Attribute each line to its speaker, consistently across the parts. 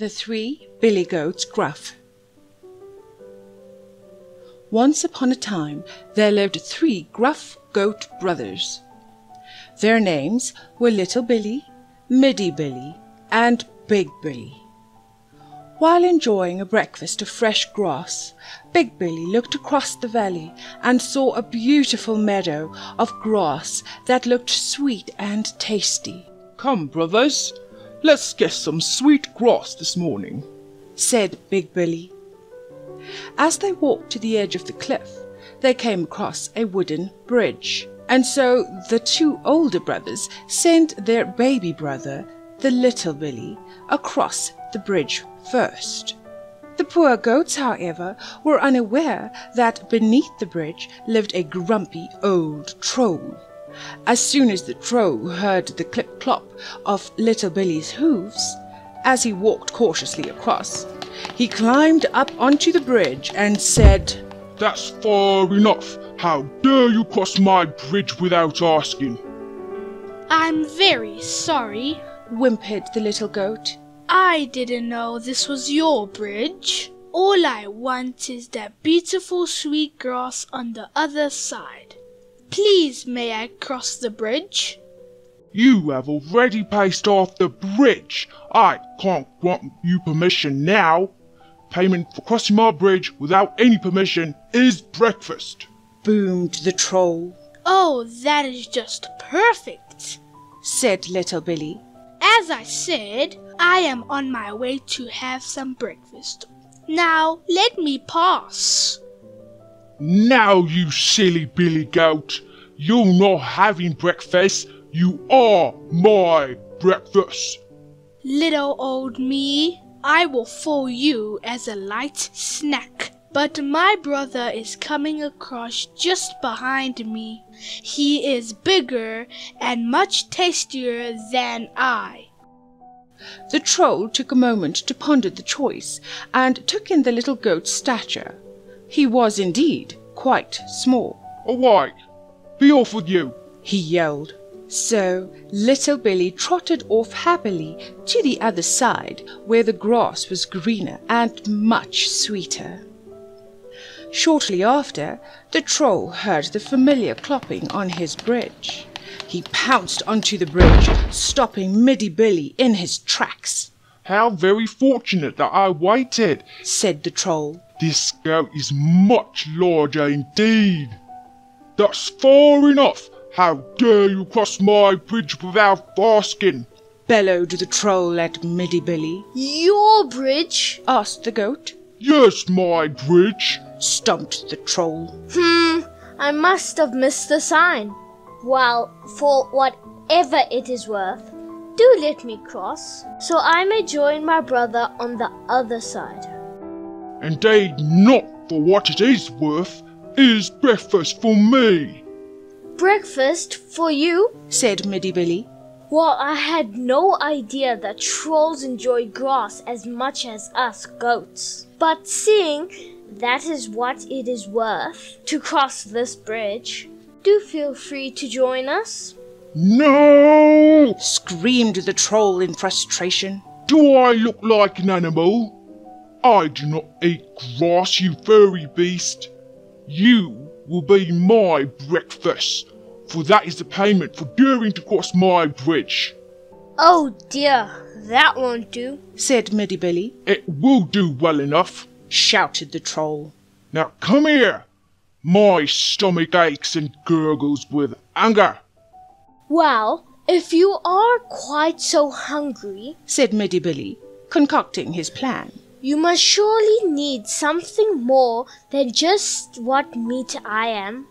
Speaker 1: The Three Billy Goats Gruff Once upon a time there lived three gruff goat brothers. Their names were Little Billy, Middy Billy, and Big Billy. While enjoying a breakfast of fresh grass, Big Billy looked across the valley and saw a beautiful meadow of grass that looked sweet and tasty.
Speaker 2: Come, brothers, let's get some sweet grass this morning,
Speaker 1: said Big Billy. As they walked to the edge of the cliff, they came across a wooden bridge, and so the two older brothers sent their baby brother, the little Billy, across the bridge first. The poor goats, however, were unaware that beneath the bridge lived a grumpy old troll. As soon as the troll heard the clip clop of little Billy's hoofs, as he walked cautiously across, he climbed up onto the bridge and said,
Speaker 2: That's far enough. How dare you cross my bridge without asking?
Speaker 3: I'm very sorry,
Speaker 1: whimpered the little goat.
Speaker 3: I didn't know this was your bridge. All I want is that beautiful sweet grass on the other side. Please may I cross the bridge?
Speaker 2: You have already passed off the bridge. I can't grant you permission now. Payment for crossing my bridge without any permission is breakfast.
Speaker 1: Boomed the troll.
Speaker 3: Oh, that is just perfect,
Speaker 1: said little Billy.
Speaker 3: As I said, I am on my way to have some breakfast. Now let me pass.
Speaker 2: Now, you silly Billy Goat, you're not having breakfast. You are my breakfast.
Speaker 3: Little old me, I will fool you as a light snack. But my brother is coming across just behind me. He is bigger and much tastier than I.
Speaker 1: The troll took a moment to ponder the choice and took in the little goat's stature. He was indeed quite small.
Speaker 2: Away! Be off with you!
Speaker 1: he yelled. So little Billy trotted off happily to the other side, where the grass was greener and much sweeter. Shortly after, the troll heard the familiar clopping on his bridge. He pounced onto the bridge, stopping Middy Billy in his tracks.
Speaker 2: How very fortunate that I waited,
Speaker 1: said the troll.
Speaker 2: This goat is much larger indeed. That's far enough. How dare you cross my bridge without asking?
Speaker 1: bellowed the troll at Middy Billy.
Speaker 4: Your bridge?
Speaker 1: asked the goat.
Speaker 2: Yes, my bridge,
Speaker 1: stumped the troll.
Speaker 4: Hmm, I must have missed the sign. Well, for whatever it is worth, do let me cross, so I may join my brother on the other side.
Speaker 2: Indeed not for what it is worth, is breakfast for me.
Speaker 4: Breakfast for you?
Speaker 1: said Middy Billy.
Speaker 4: Well, I had no idea that trolls enjoy grass as much as us goats. But seeing that is what it is worth to cross this bridge, do feel free to join us.
Speaker 2: No!
Speaker 1: screamed the troll in frustration.
Speaker 2: Do I look like an animal? I do not eat grass, you furry beast. You will be my breakfast, for that is the payment for daring to cross my bridge.
Speaker 4: Oh dear, that won't do,
Speaker 1: said Middy Billy.
Speaker 2: It will do well enough,
Speaker 1: shouted the troll.
Speaker 2: Now come here. My stomach aches and gurgles with anger.
Speaker 4: Well, if you are quite so hungry,
Speaker 1: said Middy Billy, concocting his plan,
Speaker 4: you must surely need something more than just what meat I am.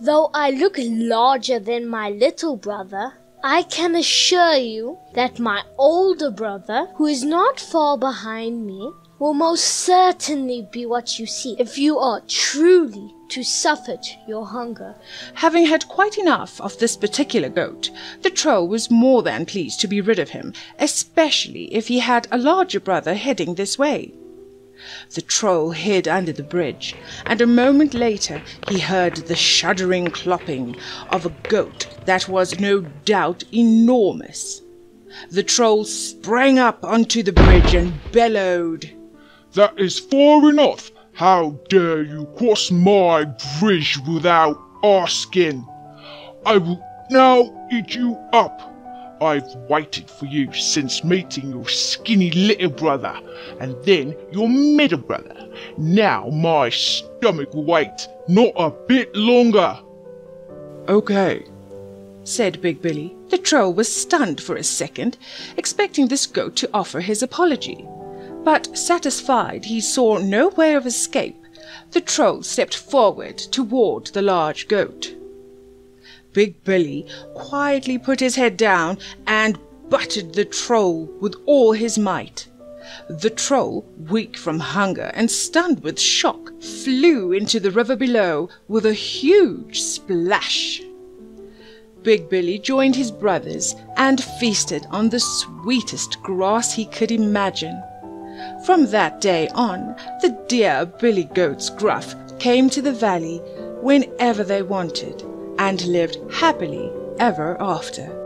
Speaker 4: Though I look larger than my little brother, I can assure you that my older brother, who is not far behind me, will most certainly be what you see if you are truly to suffet your hunger.
Speaker 1: Having had quite enough of this particular goat, the troll was more than pleased to be rid of him, especially if he had a larger brother heading this way. The troll hid under the bridge, and a moment later he heard the shuddering clopping of a goat that was no doubt enormous. The troll sprang up onto the bridge and bellowed.
Speaker 2: That is far enough. How dare you cross my bridge without asking? I will now eat you up. I've waited for you since meeting your skinny little brother and then your middle brother. Now my stomach will wait not a bit longer.
Speaker 1: Okay, said Big Billy. The troll was stunned for a second, expecting this goat to offer his apology. But satisfied he saw no way of escape, the troll stepped forward toward the large goat. Big Billy quietly put his head down and butted the troll with all his might. The troll, weak from hunger and stunned with shock, flew into the river below with a huge splash. Big Billy joined his brothers and feasted on the sweetest grass he could imagine. From that day on, the dear billy goats Gruff came to the valley whenever they wanted and lived happily ever after.